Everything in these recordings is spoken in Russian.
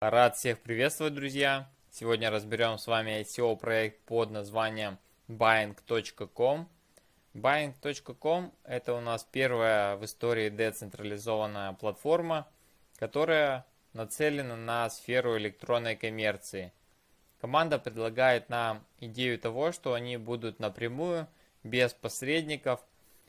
Рад всех приветствовать, друзья! Сегодня разберем с вами ICO проект под названием Buying.com. Buying.com это у нас первая в истории децентрализованная платформа, которая нацелена на сферу электронной коммерции. Команда предлагает нам идею того, что они будут напрямую, без посредников,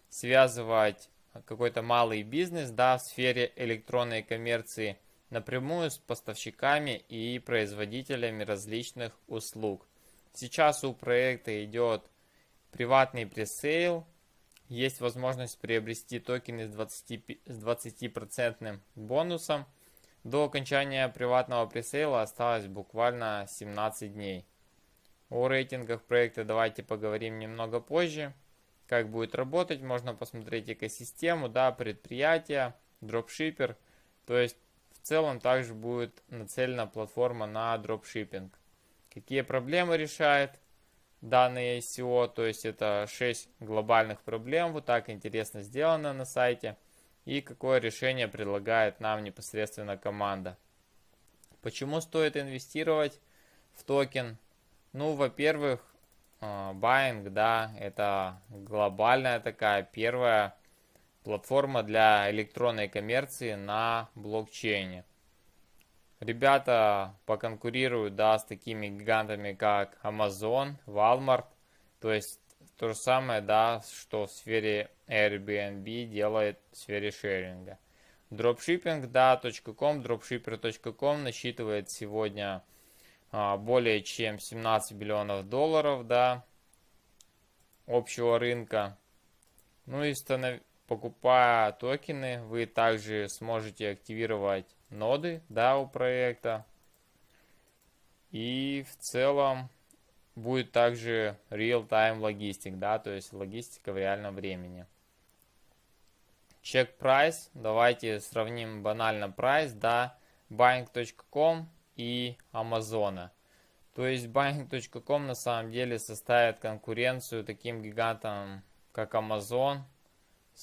связывать какой-то малый бизнес да, в сфере электронной коммерции – напрямую с поставщиками и производителями различных услуг. Сейчас у проекта идет приватный пресейл. Есть возможность приобрести токены с 20%, с 20% бонусом. До окончания приватного пресейла осталось буквально 17 дней. О рейтингах проекта давайте поговорим немного позже. Как будет работать, можно посмотреть экосистему, да, предприятия, дропшиппер. То есть целом также будет нацелена платформа на дропшиппинг. Какие проблемы решает данный ICO, то есть это 6 глобальных проблем, вот так интересно сделано на сайте. И какое решение предлагает нам непосредственно команда. Почему стоит инвестировать в токен? Ну, во-первых, Buying, да, это глобальная такая первая платформа для электронной коммерции на блокчейне. Ребята поконкурируют да, с такими гигантами, как Amazon, Walmart. То есть то же самое, да, что в сфере Airbnb делает в сфере шеринга. Dropshipping, да, .com, dropshipper.com насчитывает сегодня а, более чем 17 миллионов долларов, да, общего рынка. Ну и станов покупая токены, вы также сможете активировать ноды у проекта. И в целом будет также real-time логистик, да, то есть логистика в реальном времени. Check price. Давайте сравним банально прайс, да, buying.com и Amazon. То есть buying.com на самом деле составит конкуренцию таким гигантам, как Amazon,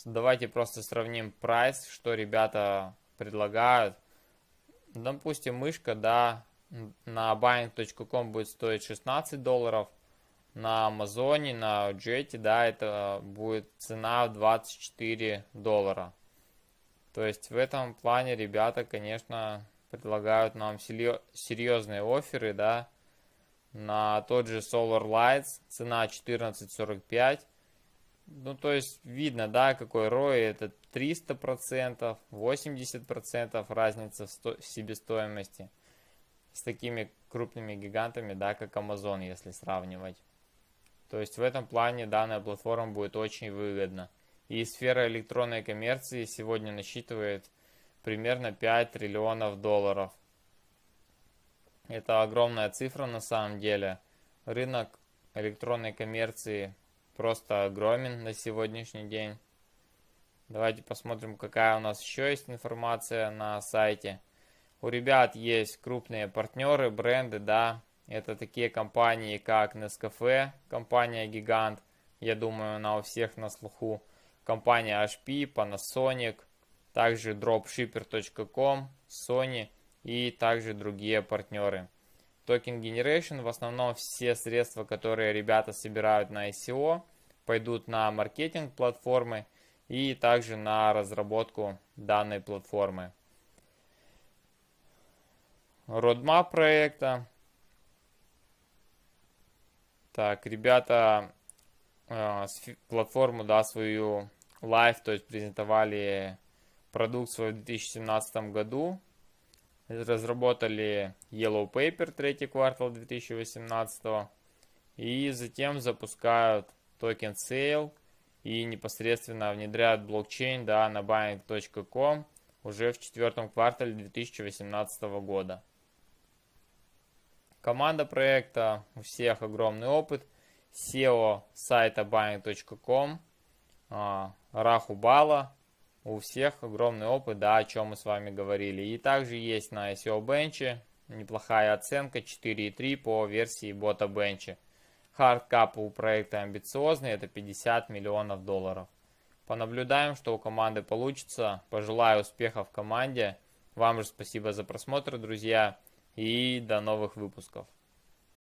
Давайте просто сравним прайс, что ребята предлагают. Допустим, мышка, да, на buying.com будет стоить 16 долларов. На Амазоне, на Джете, да, это будет цена в 24 доллара. То есть в этом плане ребята, конечно, предлагают нам серьезные оферы, да. На тот же Solar Lights цена 14.45 ну, то есть видно, да, какой ROI, это 300%, 80% разница в, сто- в себестоимости с такими крупными гигантами, да, как Amazon, если сравнивать. То есть в этом плане данная платформа будет очень выгодна. И сфера электронной коммерции сегодня насчитывает примерно 5 триллионов долларов. Это огромная цифра на самом деле. Рынок электронной коммерции просто огромен на сегодняшний день. Давайте посмотрим, какая у нас еще есть информация на сайте. У ребят есть крупные партнеры, бренды, да. Это такие компании, как Nescafe, компания Гигант. Я думаю, она у всех на слуху. Компания HP, Panasonic, также dropshipper.com, Sony и также другие партнеры. Token Generation, в основном все средства, которые ребята собирают на ICO, пойдут на маркетинг платформы и также на разработку данной платформы. Roadmap проекта. Так, ребята э, платформу, да, свою live, то есть презентовали продукт в 2017 году разработали Yellow Paper третий квартал 2018 и затем запускают токен Sale и непосредственно внедряют блокчейн да, на buying.com уже в четвертом квартале 2018 года. Команда проекта, у всех огромный опыт. SEO сайта buying.com, а, Раху Бала, у всех огромный опыт, да, о чем мы с вами говорили. И также есть на SEO Bench неплохая оценка 4.3 по версии бота Bench. Хардкап у проекта амбициозный, это 50 миллионов долларов. Понаблюдаем, что у команды получится. Пожелаю успехов команде. Вам же спасибо за просмотр, друзья. и до новых выпусков.